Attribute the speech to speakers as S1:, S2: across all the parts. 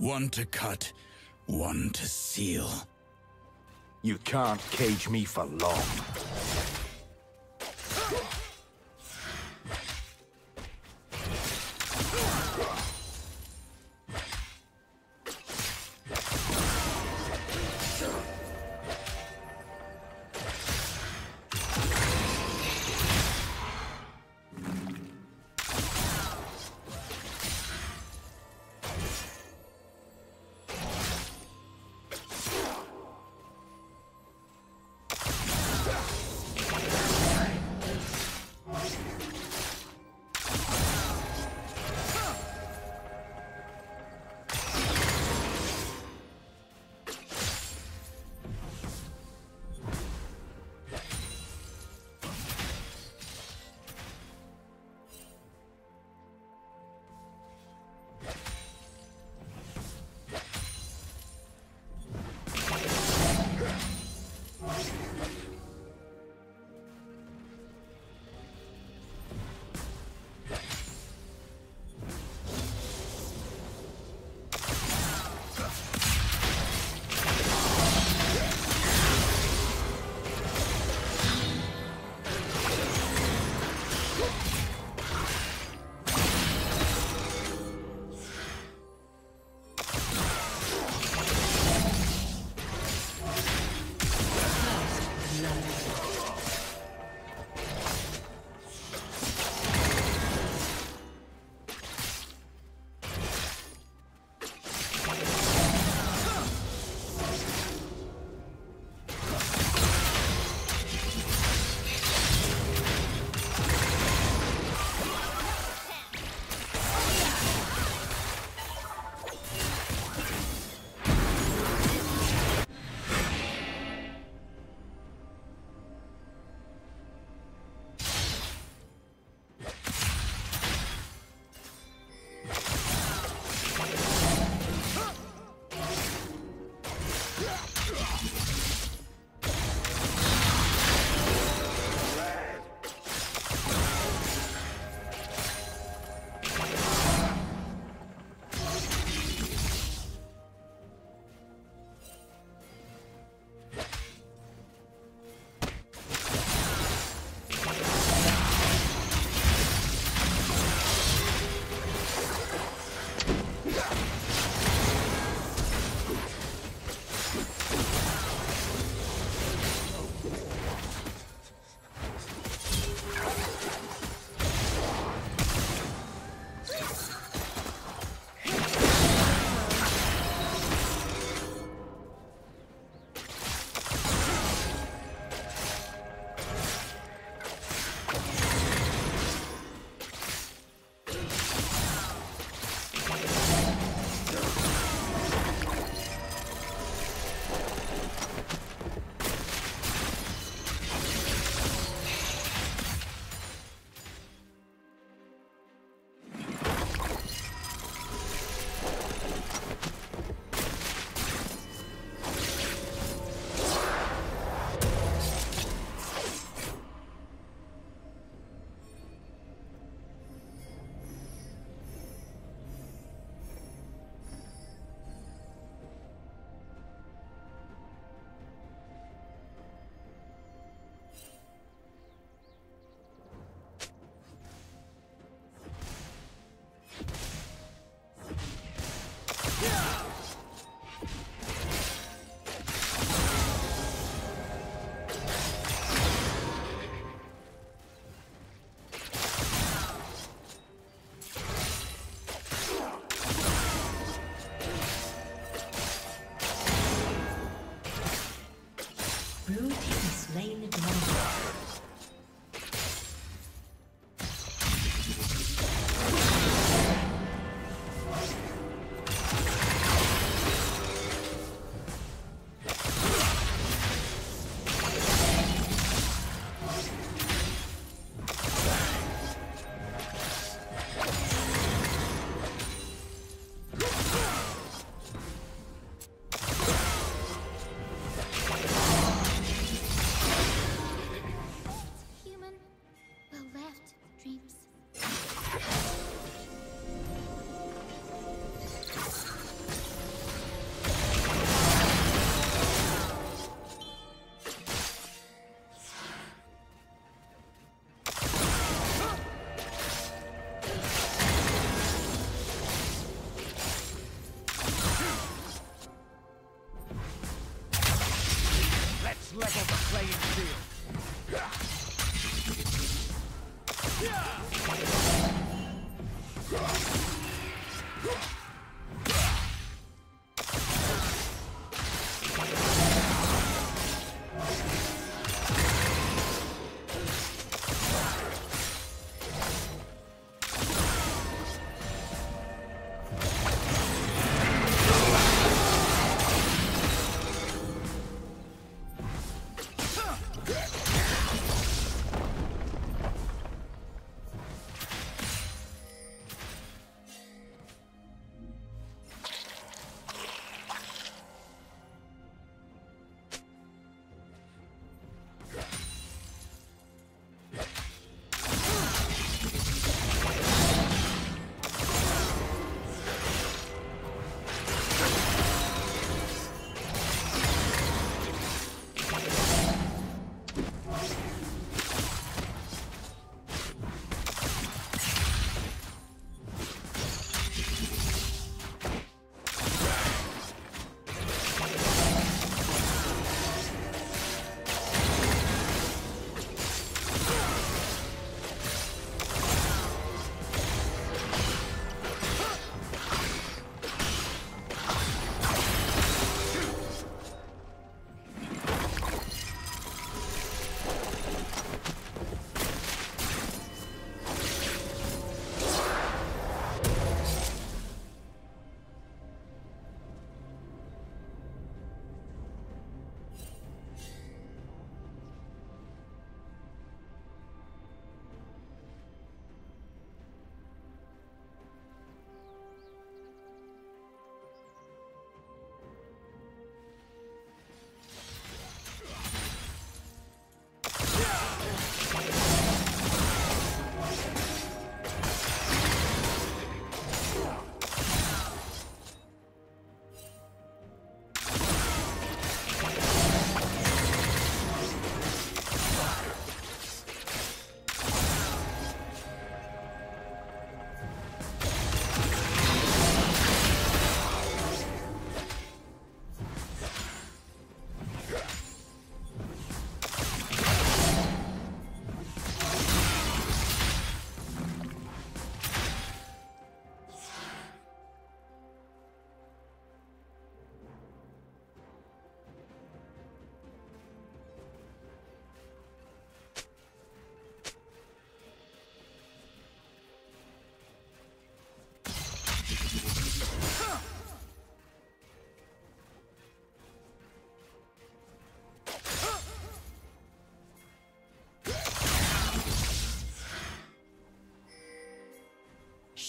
S1: One to cut, one to seal.
S2: You can't cage me for long.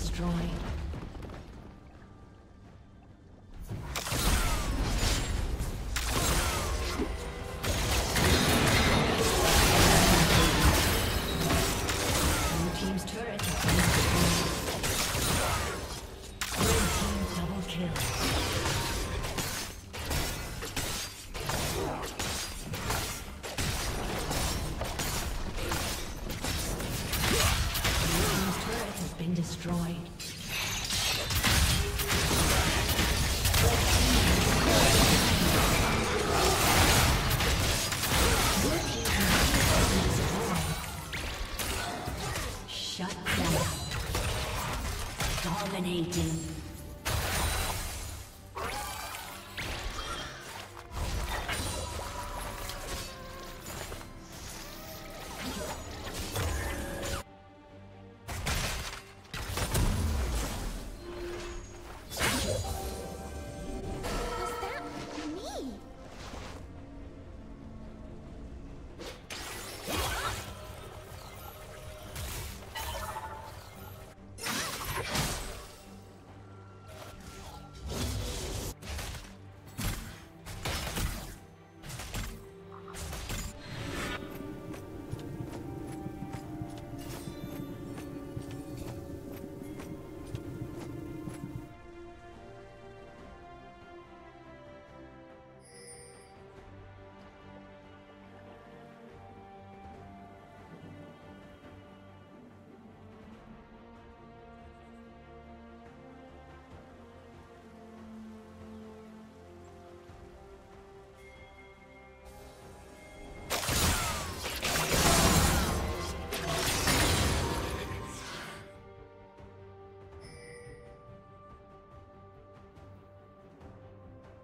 S3: Destroyed.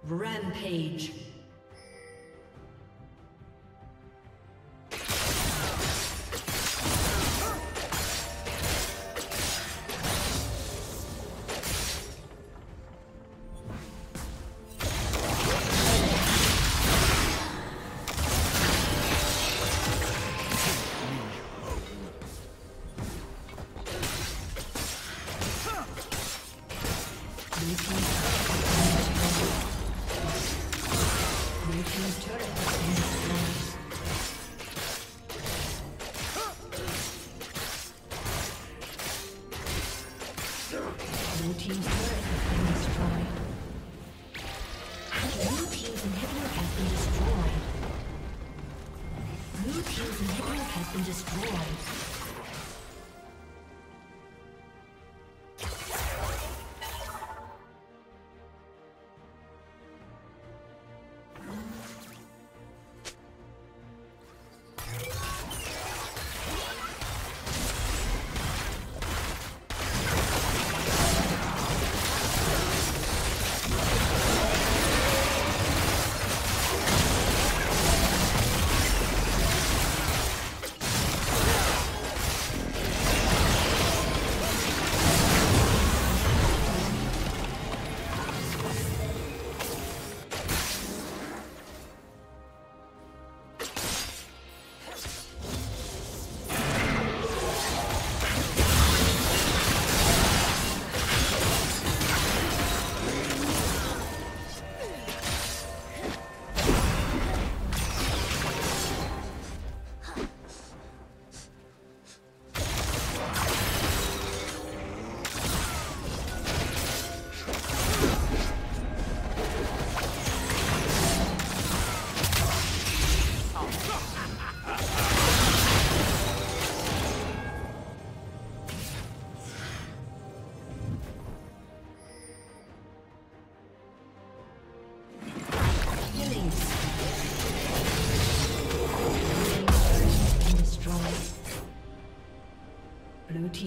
S3: Rampage.